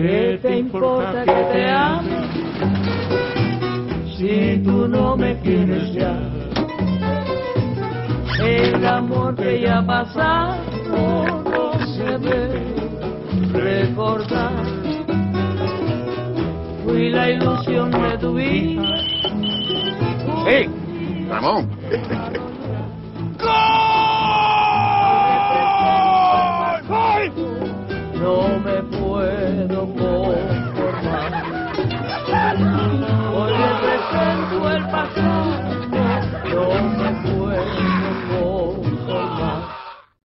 ¿Qué te importa que te ame? Si tú no me quieres ya. El amor que ya pasado no se debe recordar. Fui la ilusión de tu vida. ¡Hey! Ramón, incredible